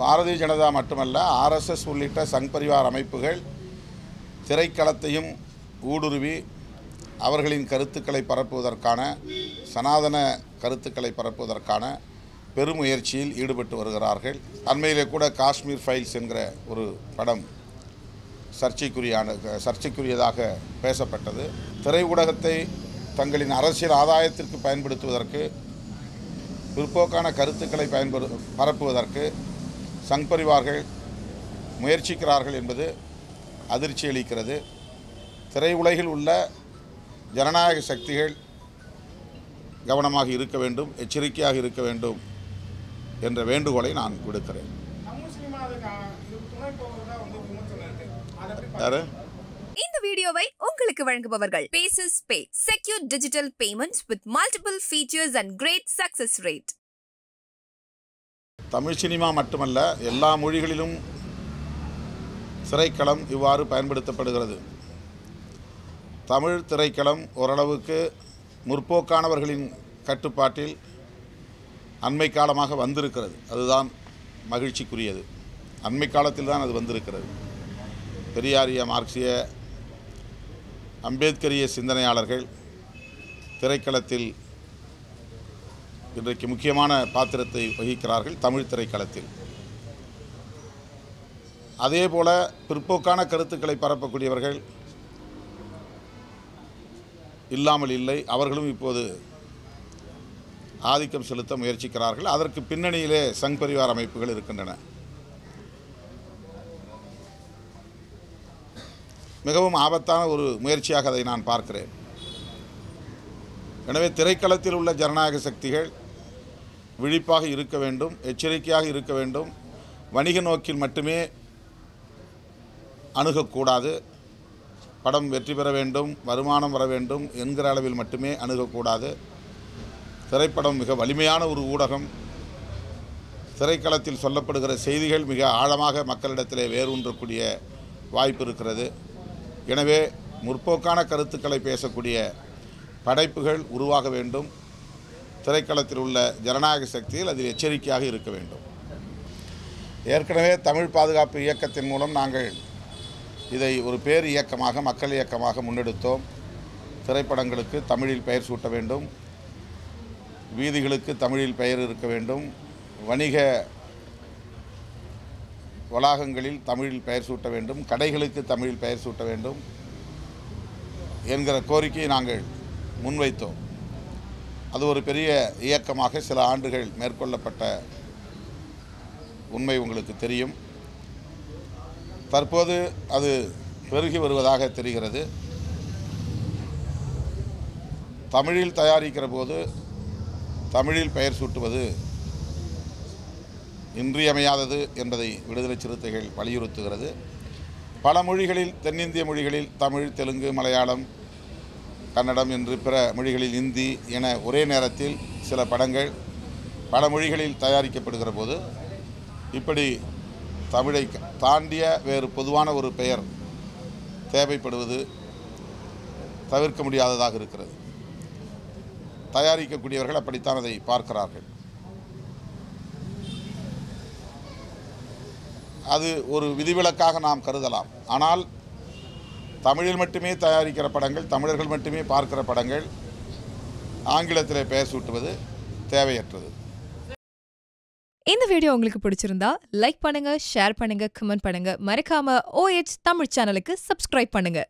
பாரதிய ஜனதா மட்டுமல்ல ஆர்எஸ்எஸ் உள்ளிட்ட சங் பரிவார் அமைப்புகள் திரைக்களத்தையும் ஊடுருவி அவர்களின் கருத்துக்களை பரப்புவதற்கான சனாதன கருத்துக்களை பரப்புவதற்கான பெருமுயற்சியில் ஈடுபட்டு வருகிறார்கள். அண்மையிலே கூட காஷ்மீர் ஃபைல்ஸ் என்கிற ஒரு படம் சர்ச்சைக்குரியான சர்ச்சைக்குரியதாக பேசப்பட்டது. திரை ஊடகத்தை தங்களின் அரசியல் ஆதாயத்திற்கு பயன்படுத்துவதற்கு பிற்போக்கான கருத்துக்களை பயன்படு பரப்புவதற்கு சங் பரிவார்கள் முயற்சிக்கிறார்கள் என்பது அதிர்ச்சி அளிக்கிறது. திரையுலகில் உள்ள ஜனநாயக சக்திகள் கவனமாக இருக்க வேண்டும் எச்சரிக்கையாக இருக்க வேண்டும் என்ற வேண்டுகோளை நான் விடுக்கிறேன். யாரு? இந்த வீடியோவை உங்களுக்கு வழங்குபவர்கள் bases pay secure digital payments with multiple features and great success rate Tamil cinema மட்டுமல்ல எல்லா மொழிகளிலும் திரைக்களம் இவ்வாறு பயன்படுத்தப்படுகிறது. தமிழ் திரைக்களம் ஓரளவுக்கு முற்போக்கானவர்களின் கட்டுப்பாட்டில் அண்மை காலமாக வந்திருக்கிறது. அதுதான் மகிழ்ச்சிக்குரியது. அண்மை காலத்தில் தான் அது வந்திருக்கிறது. பெரியாரிய மார்க்சிய அம்பேத்கரிய சிந்தனையாளர்கள் திரைக்களத்தில் இன்றைக்கு முக்கியமான பாத்திரத்தை வகிக்கிறார்கள் தமிழ் திரைக்களத்தில். அதே போல பிற்போக்கான கருத்துக்களை பரப்பக்கூடியவர்கள் இல்லாமல் இல்லை அவர்களும் இப்போது ஆதிக்கம் செலுத்த முயற்சிக்கிறார்கள். அதற்கு பின்னணியிலே சங் பரிவார் அமைப்புகள் இருக்கின்றன. மிகவும் ஆபத்தான ஒரு முயற்சியாக அதை நான் பார்க்கிறேன். எனவே திரைக்களத்தில் உள்ள ஜனநாயக சக்திகள் விழிப்பாக இருக்க வேண்டும் எச்சரிக்கையாக இருக்க வேண்டும். வணிக நோக்கில் மட்டுமே அணுகக்கூடாது. படம் வெற்றி பெற வேண்டும் வருமானம் வர வேண்டும் என்கிற அளவில் மட்டுமே அணுகக்கூடாது. திரைப்படம் மிக வலிமையான ஒரு ஊடகம். திரைக்களத்தில் சொல்லப்படுகிற செய்திகள் மிக ஆழமாக மக்களிடத்திலே வேரூன்றக்கூடிய வாய்ப்பு இருக்கிறது. எனவே முற்போக்கான கருத்துக்களை பேசக்கூடிய படைப்புகள் உருவாக வேண்டும். திரைக்களத்தில் உள்ள ஜனநாயக சக்தியில் அதில் எச்சரிக்கையாக இருக்க வேண்டும். ஏற்கனவே தமிழ் பாதுகாப்பு இயக்கத்தின் மூலம் நாங்கள் இதை ஒரு பேர் இயக்கமாக மக்கள் இயக்கமாக முன்னெடுத்தோம். திரைப்படங்களுக்கு தமிழில் பெயர் சூட்ட வேண்டும். வீதிகளுக்கு தமிழில் பெயர் இருக்க வேண்டும். வணிக வளாகங்களில் தமிழில் பெயர் சூட்ட வேண்டும். கடைகளுக்கு தமிழில் பெயர் சூட்ட வேண்டும் என்கிற கோரிக்கையை நாங்கள் முன்வைத்தோம். அது ஒரு பெரிய இயக்கமாக சில ஆண்டுகள் மேற்கொள்ளப்பட்ட உண்மை உங்களுக்கு தெரியும். தற்போது அது பெருகி வருவதாக தெரிகிறது. தமிழில் தயாரிக்கிற போது தமிழில் பெயர் சூட்டுவது இன்றியமையாதது என்பதை விடுதலை சிறுத்தைகள் வலியுறுத்துகிறது. பல மொழிகளில் தென்னிந்திய மொழிகளில் தமிழ் தெலுங்கு மலையாளம் கன்னடம் என்று பிற மொழிகளில் இந்தி என ஒரே நேரத்தில் சில படங்கள் பல மொழிகளில் தயாரிக்கப்படுகிற போது இப்படி தமிழை தாண்டிய வேறு பொதுவான ஒரு பெயர் தேவைப்படுவது தவிர்க்க முடியாததாக இருக்கிறது. தயாரிக்கக்கூடியவர்கள் அப்படித்தான் அதை பார்க்கிறார்கள். அது ஒரு விதிவிலக்காக நாம் கருதலாம். ஆனால் தமிழில் மட்டுமே தயாரிக்கிற படங்கள் தமிழர்கள் மட்டுமே பார்க்கிற படங்கள் ஆங்கிலத்தில் பெயர் சூட்டுவது தேவையற்றது. இந்த வீடியோ உங்களுக்கு பிடிச்சிருந்தா லைக் பண்ணுங்க ஷேர் பண்ணுங்க கமெண்ட் பண்ணுங்க. மறக்காம OH தமிழ் சேனலுக்கு சப்ஸ்கிரைப் பண்ணுங்க.